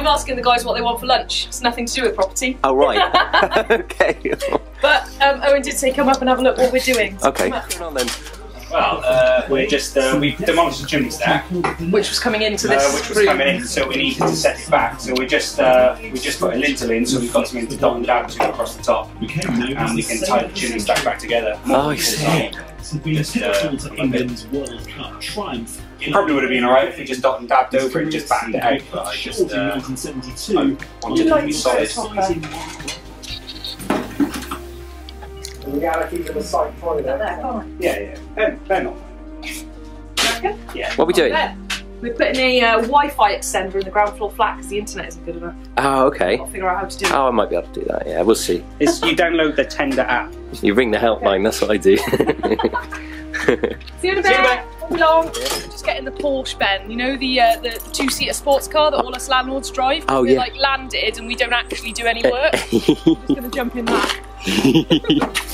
I'm asking the guys what they want for lunch. It's nothing to do with property. Oh right. okay. But um, Owain did say come up and have a look what we're doing. So Okay. come up. Come on then. Well, uh, we're just uh, we've demolished the chimney stack, Which was coming into uh, this which was room. coming in, so we needed to set it back. So we just uh, we just put a lintel in, so we've got something to dot and dab to across the top, and we can tie the chimney stack back together. Oh, I see. Just, uh, England's World Cup triumph. It probably would have been alright if we just dot and dabbed over it and just battened it out, but I just uh, I wanted it to be solid. The realities of a site toilet. Yeah, yeah. They're, they're not. Yeah. What are we doing? There. We're putting a uh, Wi-Fi extender in the ground floor flat because the internet isn't good enough. Oh, okay. I'll figure out how to do it. Oh, I might be able to do that. Yeah, we'll see. It's, you download the Tender app. You ring the helpline. That's what I do. See you in a bit. Won't be long. Just getting the Porsche Ben. You know the uh, the, the two-seater sports car that all us landlords drive. Oh, We're yeah. like landed and we don't actually do any work. Just gonna jump in that.